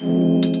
うん